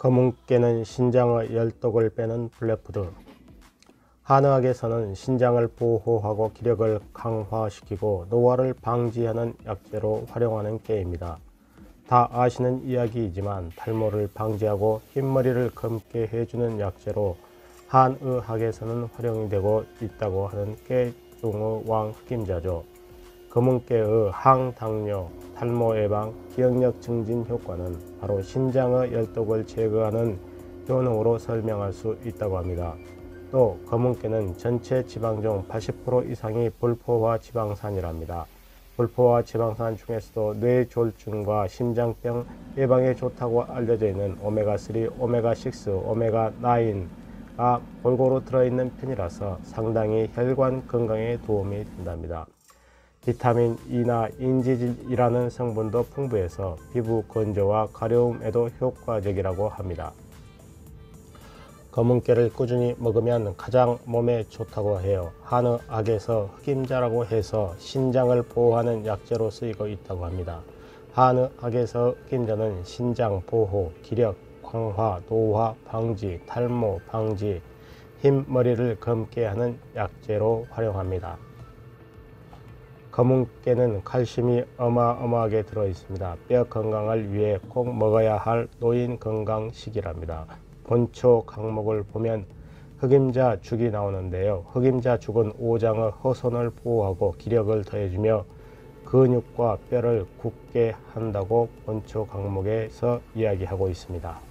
검은깨는 신장의 열독을 빼는 블랙푸드. 한의학에서는 신장을 보호하고 기력을 강화시키고 노화를 방지하는 약재로 활용하는 깨입니다. 다 아시는 이야기이지만 탈모를 방지하고 흰머리를 검게 해주는 약재로 한의학에서는 활용이 되고 있다고 하는 깨 중의 왕 흑임자죠. 검은깨의 항당뇨, 탈모 예방, 기억력 증진 효과는 바로 신장의 열독을 제거하는 효능으로 설명할 수 있다고 합니다. 또 검은깨는 전체 지방 중 80% 이상이 불포화 지방산이랍니다. 불포화 지방산 중에서도 뇌졸중과 심장병 예방에 좋다고 알려져 있는 오메가3, 오메가6, 오메가9가 골고루 들어있는 편이라서 상당히 혈관 건강에 도움이 된답니다. 비타민 E나 인지질이라는 성분도 풍부해서 피부 건조와 가려움에도 효과적이라고 합니다. 검은깨를 꾸준히 먹으면 가장 몸에 좋다고 해요. 한의학에서 흑임자라고 해서 신장을 보호하는 약재로 쓰이고 있다고 합니다. 한의학에서 흑임자는 신장 보호, 기력, 광화, 노화 방지, 탈모 방지, 흰 머리를 검게 하는 약재로 활용합니다. 검은깨는 칼슘이 어마어마하게 들어 있습니다. 뼈 건강을 위해 꼭 먹어야 할 노인 건강식이랍니다. 본초 강목을 보면 흑임자 죽이 나오는데요. 흑임자 죽은 오장의 허손을 보호하고 기력을 더해주며 근육과 뼈를 굳게 한다고 본초 강목에서 이야기하고 있습니다.